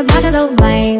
like a bottle of wine.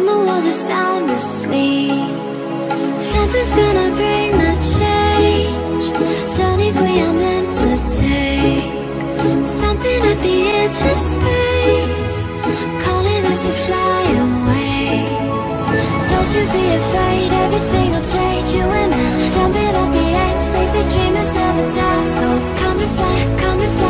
and the world is sound asleep. Something's gonna bring the change. Journeys we are meant to take. Something at the edge of space. Calling us to fly away. Don't you be afraid, everything will change. You and I, jumping off the edge. They say dreamers never die. So come and fly, come and fly.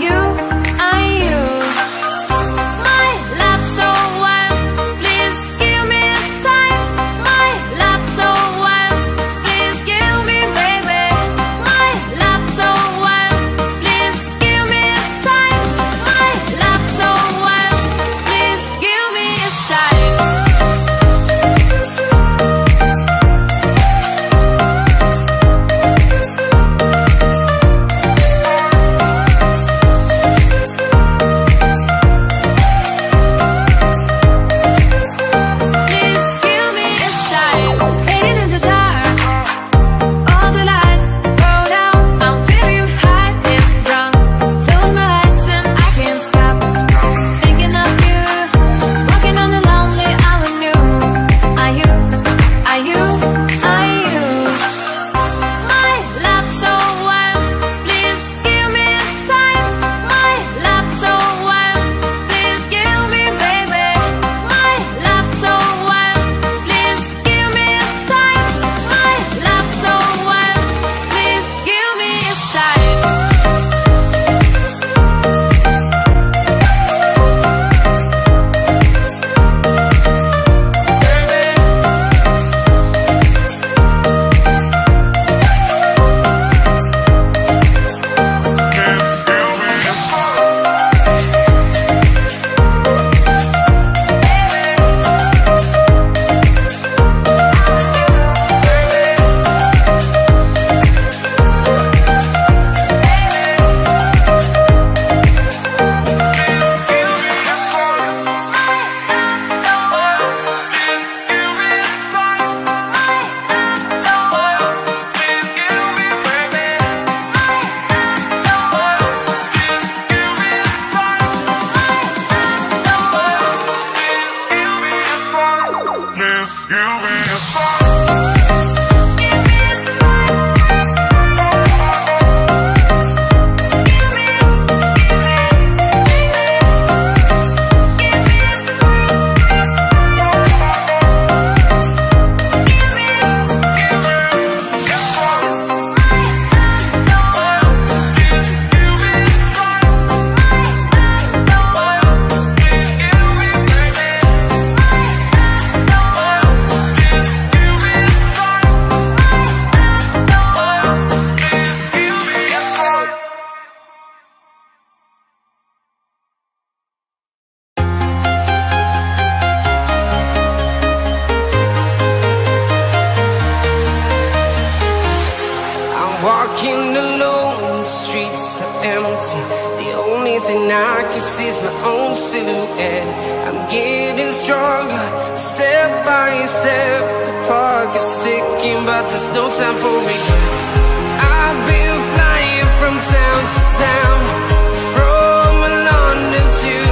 you. stronger. Step by step The clock is ticking But there's no time for me I've been flying from town to town From London to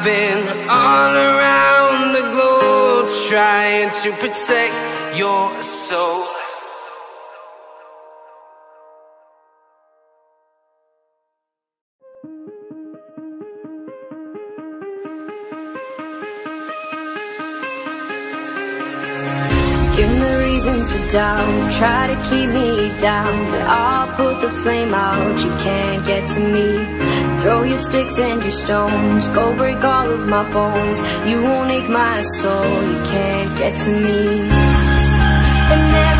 I've been all around the globe trying to protect your soul. Give me reasons to doubt, try to keep me down, but I'll put the flame out. You can't get to me. Throw your sticks and your stones, go break all of my bones. You won't ache my soul. You can't get to me. And there